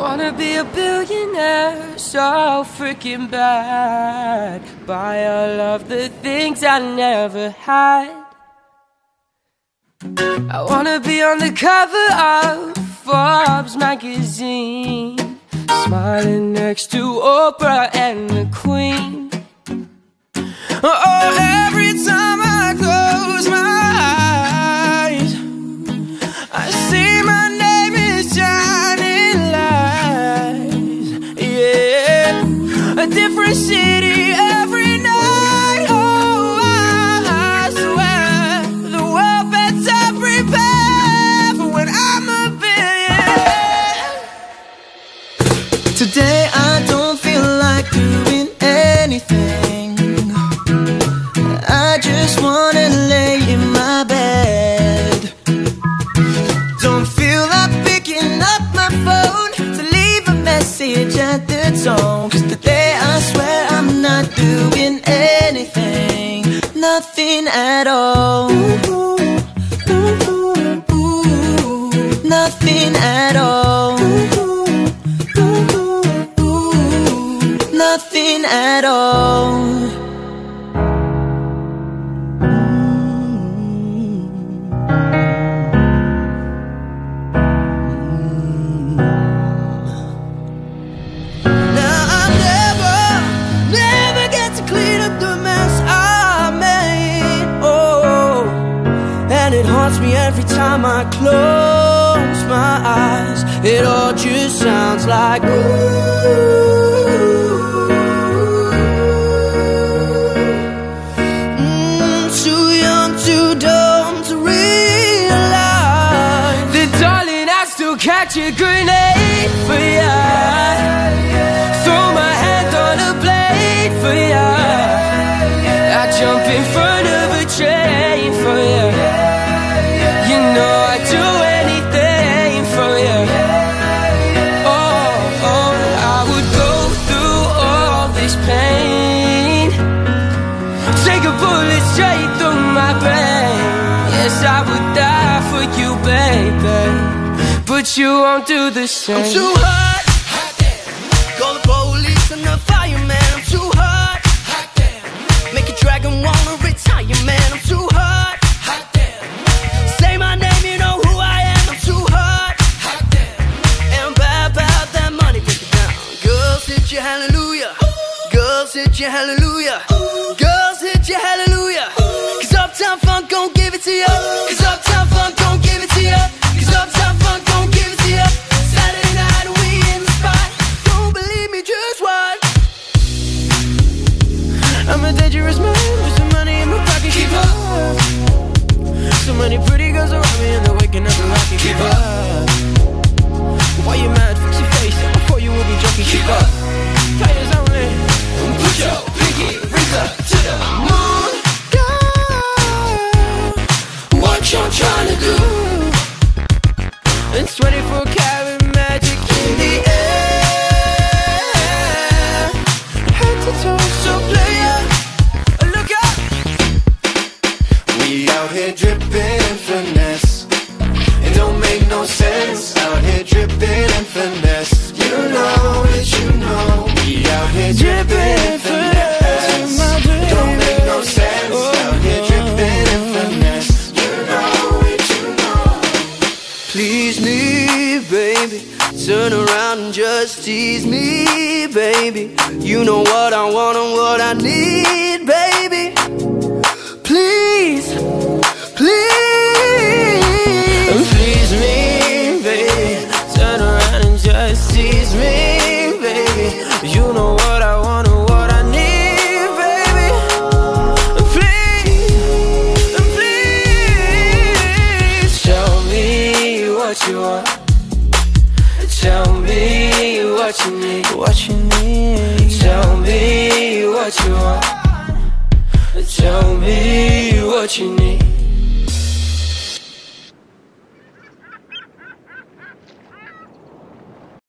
I wanna be a billionaire so freaking bad. Buy all of the things I never had. I wanna be on the cover of Forbes magazine, smiling next to Oprah and the Queen. Oh, every time I City every night. Oh, I swear the world better prepare for when I'm a billionaire. Today I don't feel like doing anything. I just wanna lay in my bed. Nothing at all. Nothing at all. Nothing at all. Haunts me every time I close my eyes. It all just sounds like ooh. Mm, too young, too dumb to realize Then, darling, I still catch a grenade for ya. Throw my hand on a blade for ya. I jump in front of a train I would die for you, baby. But you won't do the same. I'm too hot. hot damn. Call the police and the fireman. I'm too hot. hot damn. Make a dragon wanna retire, man. I'm too hot. hot damn. Say my name, you know who I am. I'm too hot. hot damn. And bad about that money, break it down. Girls hit you, hallelujah. Girls hit you, hallelujah. Girls hit you, hallelujah. Uptown Funk gon' give it to you. Cause Uptown Funk gon' give it to you. Cause Uptown Funk gon' give it to you. Saturday night we in the spot. Don't believe me, just watch. I'm a dangerous man with some money in my pocket. Keep up. So many pretty girls around me and they're waking up and rocking. Keep up. Why you mad? Fix your face. Before you will be joking. Keep up. Baby. Turn around and just tease me, baby. You know what I want and what I need, baby. Please, please. Please me, baby. Turn around and just tease me, baby. You know what I want and what I need, baby. Please, please. Tell me what you want. Tell me what you need. What you need? Tell me what you want. Tell me what you need.